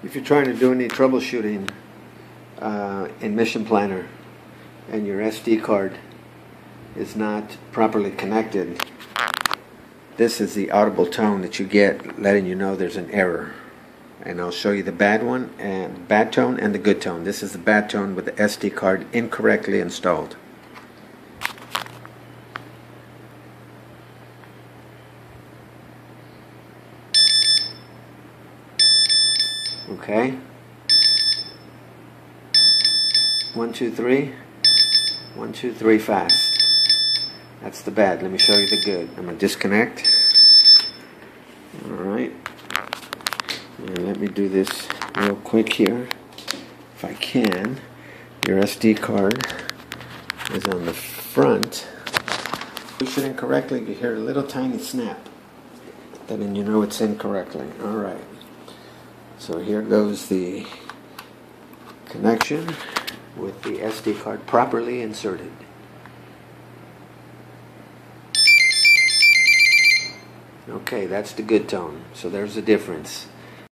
If you're trying to do any troubleshooting uh, in Mission Planner and your SD card is not properly connected, this is the audible tone that you get letting you know there's an error. And I'll show you the bad one and bad tone and the good tone. This is the bad tone with the SD card incorrectly installed. Okay. One, two, three. One, two, three, fast. That's the bad. Let me show you the good. I'm going to disconnect. Alright. Let me do this real quick here. If I can. Your SD card is on the front. Push it incorrectly, you hear a little tiny snap. Then you know it's incorrectly. Alright. So here goes the connection with the SD card properly inserted. Okay, that's the good tone. So there's the difference.